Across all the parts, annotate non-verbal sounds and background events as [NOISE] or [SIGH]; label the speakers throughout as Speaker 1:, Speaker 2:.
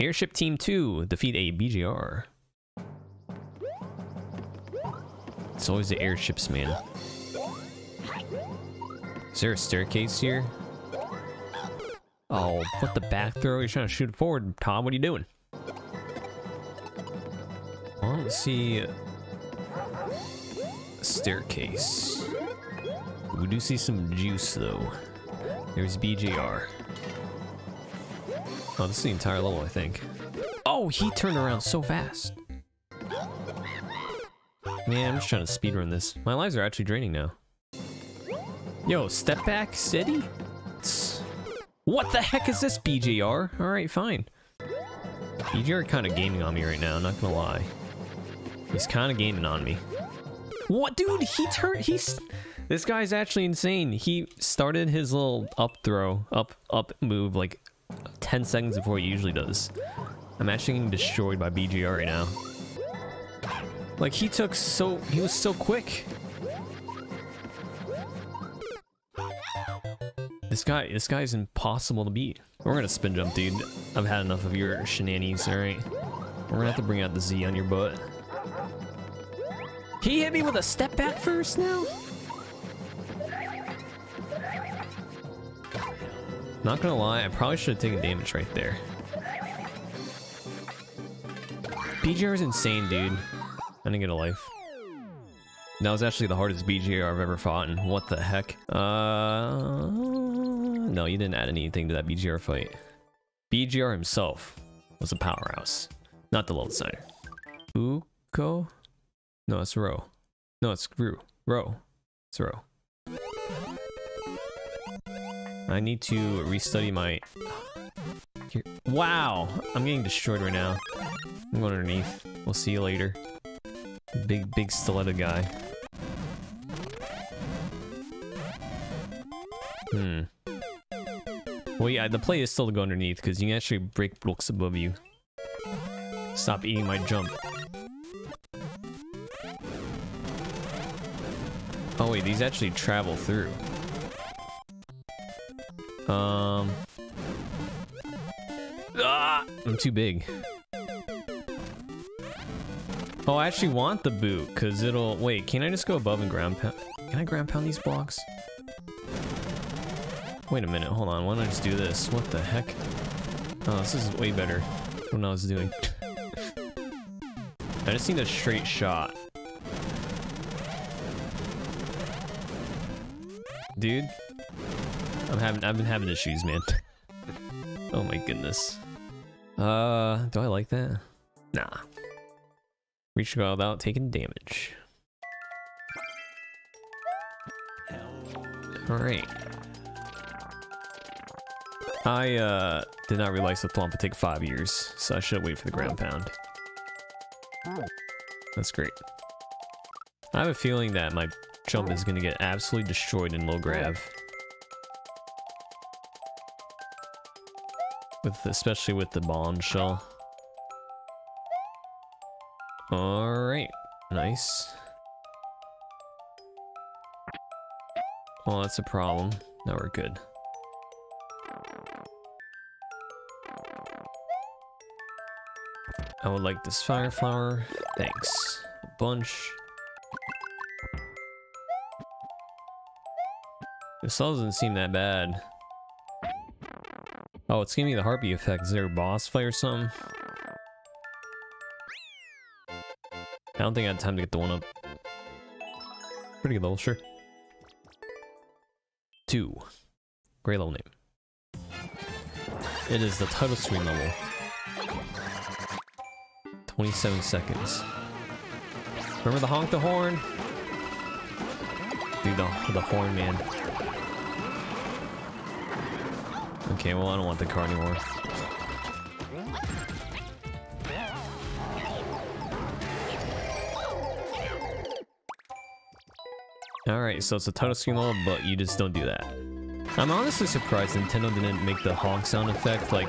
Speaker 1: Airship Team 2 defeat a BGR. It's always the airships, man. Is there a staircase here? Oh, what the back throw? You're trying to shoot forward. Tom, what are you doing? Well, let's see. Staircase. We do see some juice, though. There's BGR. Oh, this is the entire level, I think. Oh, he turned around so fast. Man, I'm just trying to speedrun this. My lives are actually draining now. Yo, step back, city? What the heck is this, BGR? Alright, fine. BGR kind of gaming on me right now, not gonna lie. He's kind of gaming on me. What, dude? He turned. He's. This guy's actually insane. He started his little up throw, up, up move like 10 seconds before he usually does. I'm actually getting destroyed by BGR right now. Like, he took so... He was so quick. This guy, this guy is impossible to beat. We're gonna spin jump, dude. I've had enough of your shenanigans, alright? We're gonna have to bring out the Z on your butt. He hit me with a step back first now? Not gonna lie, I probably should have taken damage right there. BGR is insane, dude. I didn't get a life. That was actually the hardest BGR I've ever fought, and what the heck? Uh, no, you didn't add anything to that BGR fight. BGR himself was a powerhouse, not the Lord Snyder. Uko? No, it's Ro. No, it's Ru. Ro. It's Ro. I need to restudy my... Here. Wow! I'm getting destroyed right now. I'm going underneath. We'll see you later. Big, big stiletto guy. Hmm. Well, yeah, the play is still to go underneath, because you can actually break blocks above you. Stop eating my jump. Oh wait, these actually travel through. Um. Ah, I'm too big. Oh, I actually want the boot because it'll. Wait, can I just go above and ground pound? Can I ground pound these blocks? Wait a minute, hold on. Why don't I just do this? What the heck? Oh, this is way better than I was doing. [LAUGHS] I just need a straight shot. Dude, I'm having I've been having issues, man. oh my goodness. Uh, do I like that? Nah. Reach go without taking damage. Alright. I uh did not realize the thwomp would take five years, so I should wait for the ground pound. That's great. I have a feeling that my jump is gonna get absolutely destroyed in low grav. With especially with the bond shell. Alright. Nice. Well, that's a problem. Now we're good. I would like this fire flower. Thanks. A bunch. This all doesn't seem that bad. Oh, it's giving me the harpy effect. Is there a boss fight or something? I don't think I had time to get the one up. Pretty good level, sure. Two. Great level name. It is the title screen level. 27 seconds. Remember the honk the horn? Dude, the, the horn man. Okay, well, I don't want the car anymore. Alright, so it's a title screen level, but you just don't do that. I'm honestly surprised Nintendo didn't make the honk sound effect like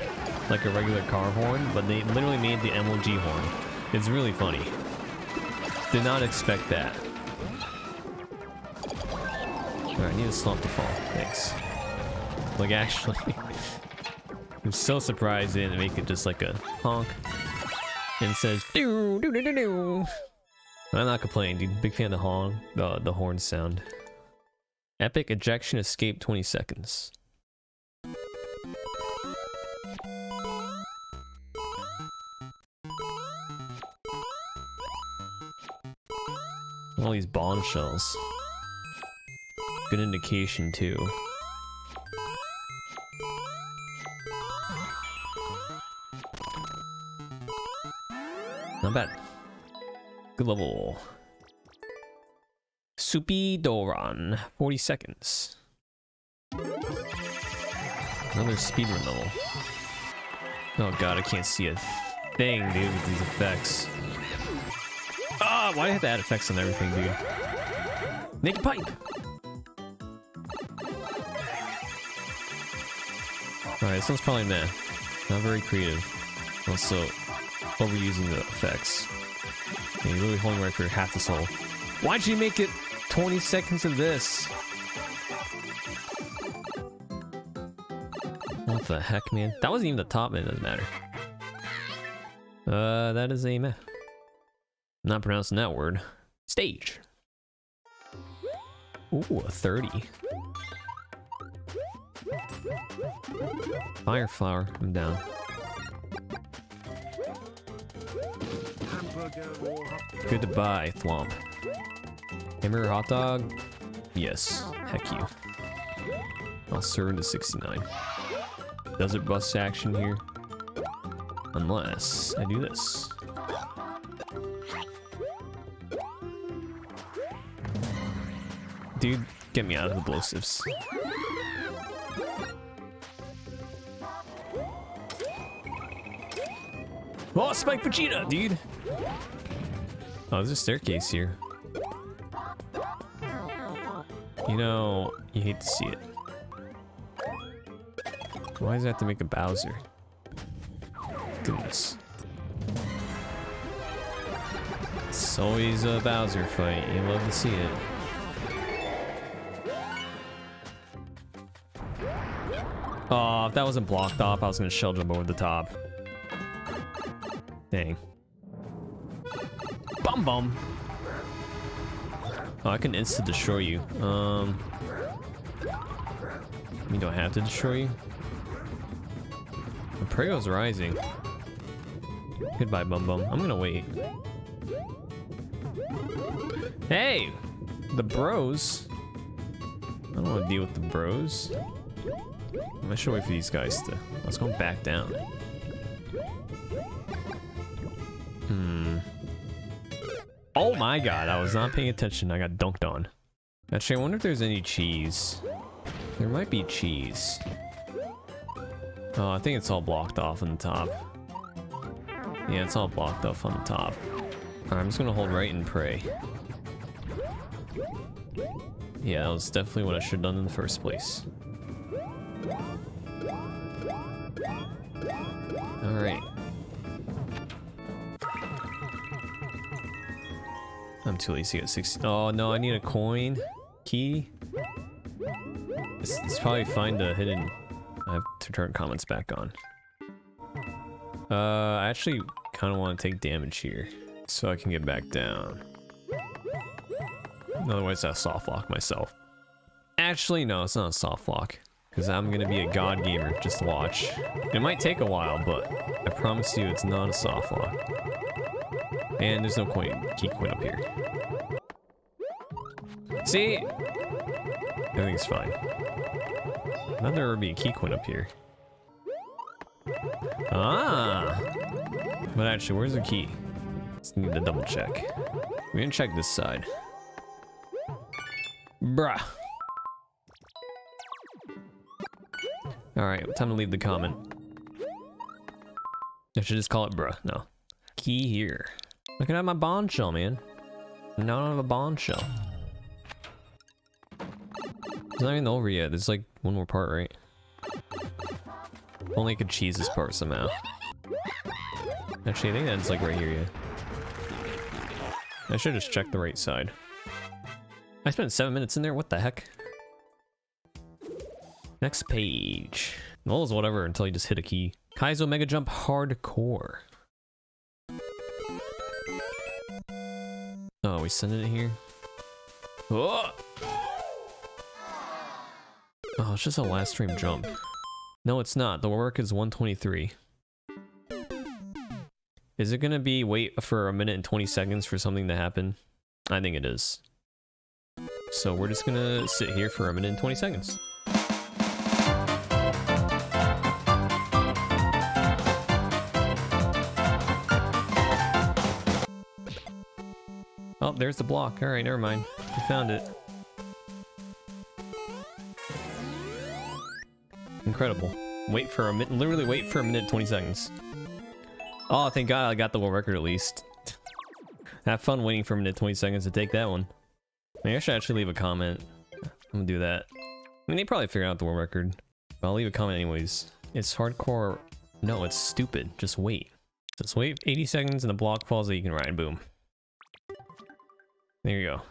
Speaker 1: like a regular car horn, but they literally made the MLG horn. It's really funny. Did not expect that. Alright, I need to slump the fall. Thanks. Like, actually... [LAUGHS] I'm so surprised they didn't make it just like a honk. And says doo doo doo doo doo. I'm not complaining, dude. Big fan of the horn, the the horn sound. Epic ejection escape 20 seconds. All these bombshells. Good indication too. Not bad. Good level. Soupy Doron. 40 seconds. Another speedrun level. Oh god, I can't see a thing, dude, with these effects. Ah, why do I have to add effects on everything, dude? Naked pipe! Alright, this one's probably meh. Not very creative. Also, overusing the effects. Yeah, you're really holding right for half the soul. Why'd you make it 20 seconds of this? What the heck, man? That wasn't even the top, man. It doesn't matter. Uh, that is a meh. Not pronouncing that word. Stage. Ooh, a 30. Fire flower, I'm down. Goodbye, Thwomp. Hamburger hot dog? Yes. Heck you. I'll serve into 69. Desert bus action here. Unless I do this. Dude, get me out of the plosives. Oh, Spike Vegeta, dude! Oh, there's a staircase here. You know, you hate to see it. Why does it have to make a Bowser? Goodness. It's always a Bowser fight. You love to see it. Oh, if that wasn't blocked off, I was gonna shell jump over the top. Dang. Boom Boom. Oh, I can insta destroy you. Um. I mean, do I have to destroy you? The Prego's rising. Goodbye, Boom Boom. I'm gonna wait. Hey! The bros. I don't want to deal with the bros. I should wait for these guys to... Let's go back down. Oh my god, I was not paying attention. I got dunked on. Actually, I wonder if there's any cheese. There might be cheese. Oh, I think it's all blocked off on the top. Yeah, it's all blocked off on the top. Alright, I'm just gonna hold right and pray. Yeah, that was definitely what I should have done in the first place. Alright. I'm too lazy at 60. Oh no, I need a coin. Key. It's, it's probably fine to hidden. I have to turn comments back on. Uh, I actually kind of want to take damage here so I can get back down. Otherwise, I soft lock myself. Actually, no, it's not a soft lock. Because I'm going to be a god gamer, just watch. It might take a while, but I promise you it's not a soft lock. And there's no coin, key coin up here. See? Everything's fine. I there would be a key coin up here. Ah! But actually, where's the key? Just need to double check. We're gonna check this side. Bruh. Alright, time to leave the comment. I should just call it bruh. No. Key here. I can have my bond shell, man. Now I don't have a bond shell. It's not even over yet. There's like one more part, right? Only I could cheese this part somehow. Actually, I think that's like right here, yeah. I should just check the right side. I spent seven minutes in there, what the heck? Next page. Well, whatever until you just hit a key. Kaizo Mega Jump Hardcore. Oh, we sending it here? Oh! Oh, it's just a last stream jump. No, it's not. The work is 123. Is it gonna be wait for a minute and 20 seconds for something to happen? I think it is. So we're just gonna sit here for a minute and 20 seconds. Oh, there's the block. Alright, never mind. We found it. Incredible. Wait for a minute, literally wait for a minute 20 seconds. Oh, thank god I got the world record at least. [LAUGHS] Have fun waiting for a minute 20 seconds to take that one. Maybe I should actually leave a comment. I'm gonna do that. I mean, they probably figured out the world record. But I'll leave a comment anyways. It's hardcore. No, it's stupid. Just wait. Just wait 80 seconds and the block falls that you can ride. Boom. There you go.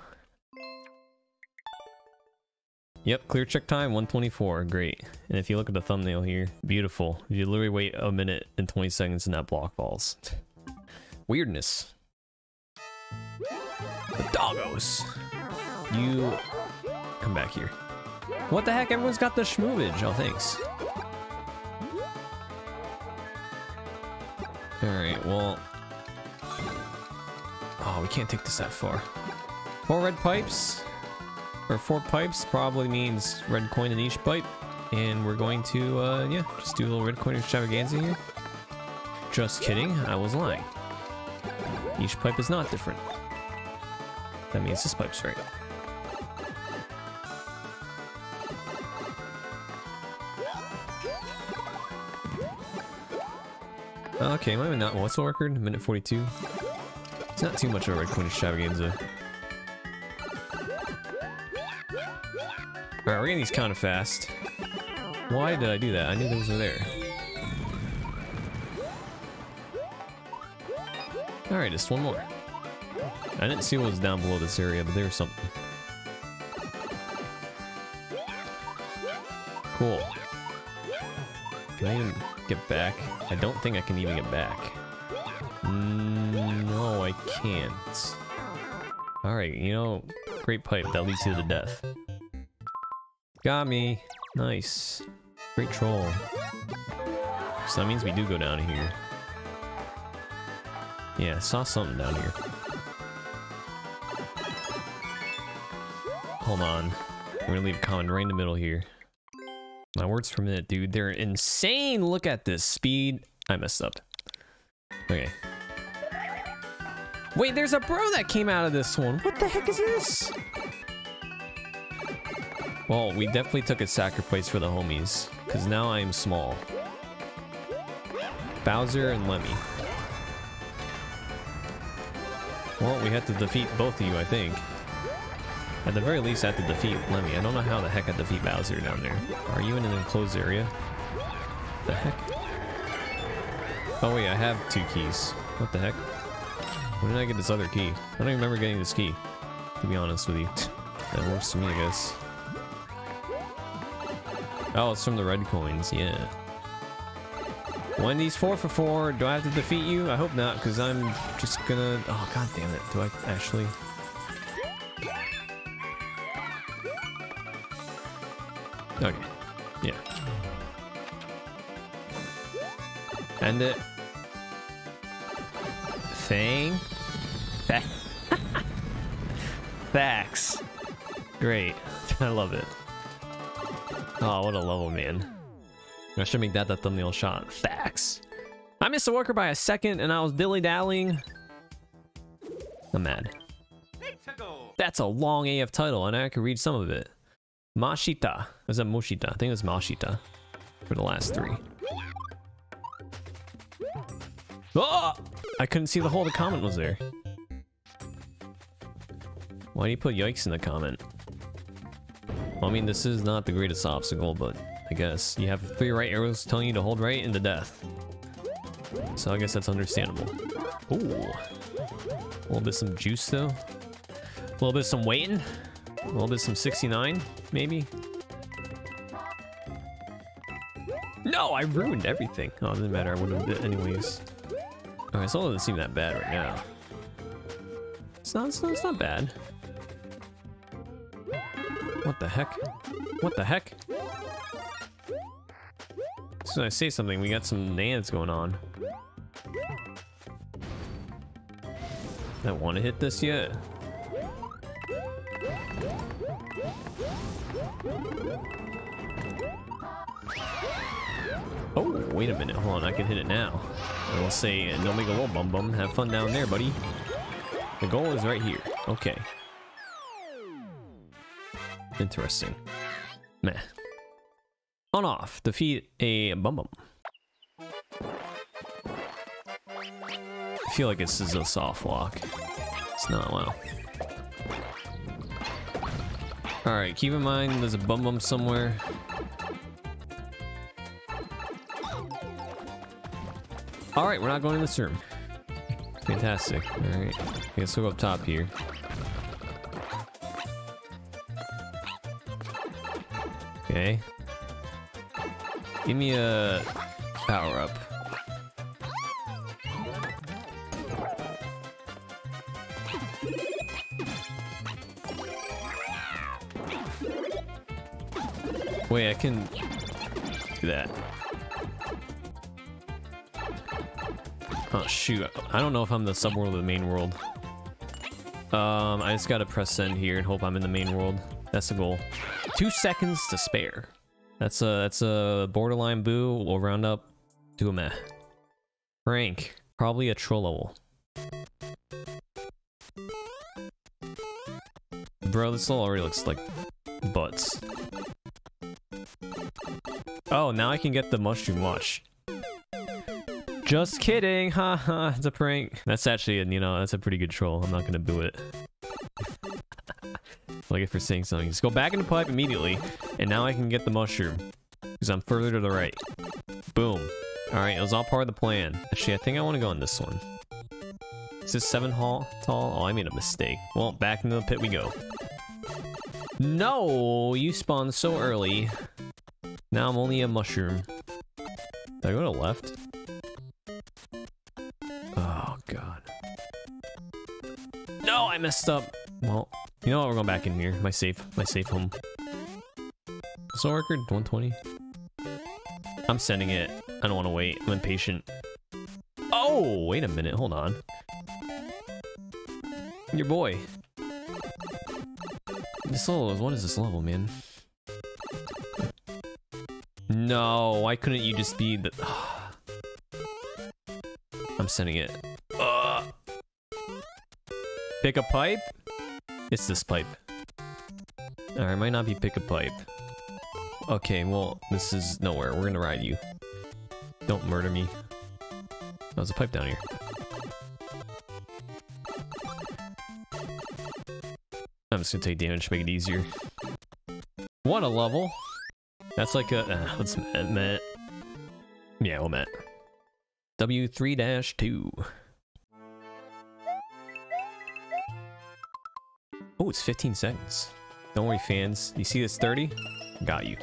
Speaker 1: Yep, clear check time 124. Great. And if you look at the thumbnail here, beautiful. You literally wait a minute and 20 seconds and that block falls. Weirdness. The doggos. You come back here. What the heck? Everyone's got the schmoovage. Oh, thanks. Alright, well... Oh, we can't take this that far. Four red pipes, or four pipes, probably means red coin in each pipe. And we're going to, uh, yeah, just do a little red coin extravaganza here. Just kidding, I was lying. Each pipe is not different. That means this pipe's right. Okay, maybe not. What's the record? Minute 42. It's not too much of a red coin extravaganza. Alright, we're getting these kind of fast. Why did I do that? I knew those were there. Alright, just one more. I didn't see what was down below this area, but there was something. Cool. Can I even get back? I don't think I can even get back. No, I can't. Alright, you know, great pipe, that leads you to death. Got me. Nice. Great troll. So that means we do go down here. Yeah, I saw something down here. Hold on. We're gonna leave a comment right in the middle here. My words per minute, dude. They're insane. Look at this speed. I messed up. Okay. Wait, there's a bro that came out of this one. What the heck is this? Well, we definitely took a sacrifice for the homies, because now I am small. Bowser and Lemmy. Well, we had to defeat both of you, I think. At the very least, I have to defeat Lemmy. I don't know how the heck I defeat Bowser down there. Are you in an enclosed area? The heck? Oh wait, I have two keys. What the heck? When did I get this other key? I don't remember getting this key, to be honest with you. [LAUGHS] That works for me, I guess. Oh, it's from the red coins, yeah. Wendy's 4 for 4. Do I have to defeat you? I hope not, because I'm just gonna... Oh, god damn it. Do I actually... Okay. Yeah. End it. Thing. [LAUGHS] Facts. Great. [LAUGHS] I love it. Oh, what a level, man. I should make that the thumbnail shot. Facts. I missed the worker by a second and I was dilly-dallying. I'm mad. That's a long AF title and I could read some of it. Mashita. Is that Moshita? I think it was Mashita for the last three. Oh! I couldn't see the whole the comment was there. Why do you put yikes in the comment? Well, I mean, this is not the greatest obstacle, but I guess you have three right arrows telling you to hold right into death. So I guess that's understandable. Ooh. A little bit some juice, though. A little bit some waiting. A little bit some 69, maybe. No, I ruined everything. Oh, it doesn't matter. I would have anyways. Alright, so it doesn't seem that bad right now. It's not, it's not, it's not bad. What the heck? What the heck? As soon as I say something, we got some nans going on. I want to hit this yet. Oh, wait a minute. Hold on. I can hit it now. I we'll say, uh, no make a little Boom Boom. Have fun down there, buddy. The goal is right here. Okay. Interesting. Meh. On off. Defeat a Boom Boom. I feel like this is a soft walk. It's not, well. Alright, keep in mind there's a Boom Boom somewhere. Alright, we're not going in this room. Fantastic. Alright. I guess we'll go up top here. Okay. Give me a power up. Wait, I can do that. Oh shoot, I don't know if I'm the subworld or the main world. Um, I just gotta press send here and hope I'm in the main world. That's the goal. Two seconds to spare. That's a that's a borderline boo. We'll round up to a meh. Frank, probably a troll level. Bro, this all already looks like butts. Oh, now I can get the mushroom watch. Just kidding, [LAUGHS] haha, it's a prank. That's actually, you know, that's a pretty good troll. I'm not gonna boo it. Like if you're saying something. Just go back in the pipe immediately, and now I can get the mushroom. Because I'm further to the right. Boom. Alright, it was all part of the plan. Actually, I think I want to go on this one. Is this seven hall tall? Oh, I made a mistake. Well, back into the pit we go. No, you spawned so early. Now I'm only a mushroom. Did I go to left? Oh, God. No, I messed up. Well, you know what? We're going back in here. My safe, my safe home. So record 120. I'm sending it. I don't want to wait. I'm impatient. Oh, wait a minute. Hold on. Your boy. This level is what is this level, man? No, why couldn't you just be the... [SIGHS] I'm sending it. Uh. Pick a pipe? It's this pipe. Alright, might not be pick a pipe. Okay, well, this is nowhere. We're gonna ride you. Don't murder me. Oh, there's a pipe down here. I'm just gonna take damage to make it easier. What a level! That's like a... Uh, let's met. Yeah, we'll met. W3-2. It's 15 seconds. Don't worry, fans. You see this 30? Got you.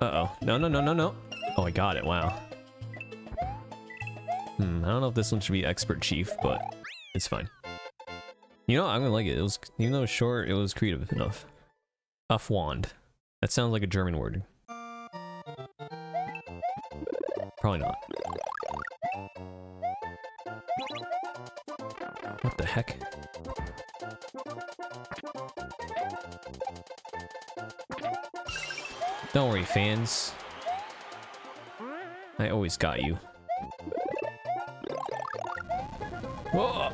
Speaker 1: Uh-oh. No, no, no, no, no. Oh, I got it. Wow. Hmm, I don't know if this one should be Expert Chief, but it's fine. You know, I'm gonna like it. It was, even though it was short, it was creative enough. Uff wand. That sounds like a German word. Probably not. Heck? Don't worry, fans. I always got you. Whoa!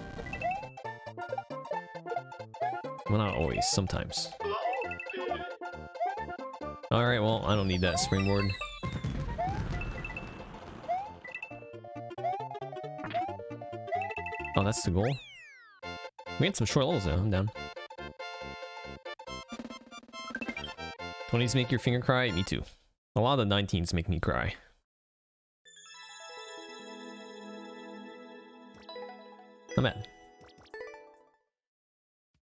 Speaker 1: Well, not always, sometimes. Alright, well, I don't need that springboard. Oh, that's the goal? We had some short levels now, I'm down. 20s make your finger cry? Me too. A lot of the 19s make me cry. I'm at.